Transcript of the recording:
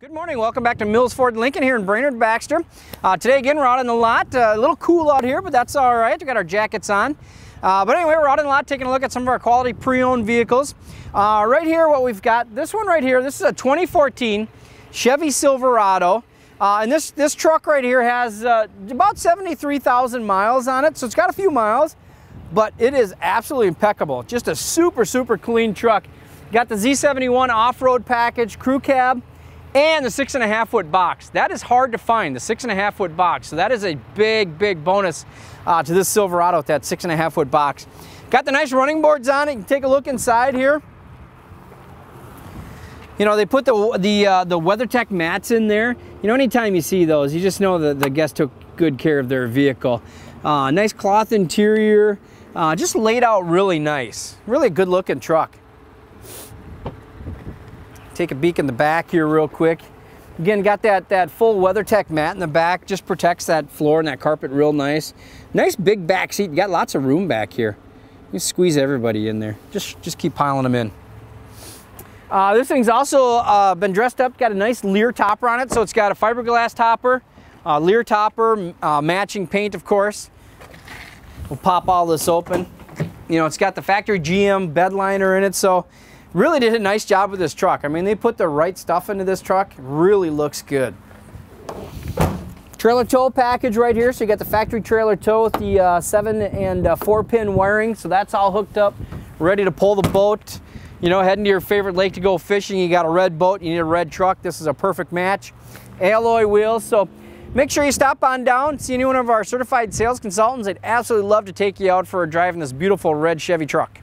Good morning, welcome back to Mills Ford Lincoln here in Brainerd Baxter. Uh, today again we're out in the lot, uh, a little cool out here but that's all right, we got our jackets on. Uh, but anyway we're out in the lot taking a look at some of our quality pre-owned vehicles. Uh, right here what we've got, this one right here, this is a 2014 Chevy Silverado. Uh, and this, this truck right here has uh, about 73,000 miles on it, so it's got a few miles, but it is absolutely impeccable. Just a super, super clean truck. Got the Z71 off-road package, crew cab, and the six and a half foot box. That is hard to find, the six and a half foot box. So that is a big, big bonus uh, to this Silverado with that six and a half foot box. Got the nice running boards on it. You can take a look inside here. You know, they put the, the, uh, the WeatherTech mats in there. You know, anytime you see those, you just know that the guest took good care of their vehicle. Uh, nice cloth interior, uh, just laid out really nice. Really a good looking truck. Take a peek in the back here real quick. Again, got that, that full WeatherTech mat in the back, just protects that floor and that carpet real nice. Nice big back seat, you got lots of room back here. You squeeze everybody in there. Just, just keep piling them in. Uh, this thing's also uh, been dressed up, got a nice Leer topper on it, so it's got a fiberglass topper, uh, Leer topper, uh, matching paint of course. We'll pop all this open. You know, it's got the factory GM bed liner in it, so really did a nice job with this truck. I mean, they put the right stuff into this truck. Really looks good. Trailer tow package right here. So you got the factory trailer tow with the uh, seven and uh, four pin wiring. So that's all hooked up, ready to pull the boat. You know, heading to your favorite lake to go fishing. You got a red boat, you need a red truck. This is a perfect match. Alloy wheels. So make sure you stop on down, see any one of our certified sales consultants. They'd absolutely love to take you out for a drive in this beautiful red Chevy truck.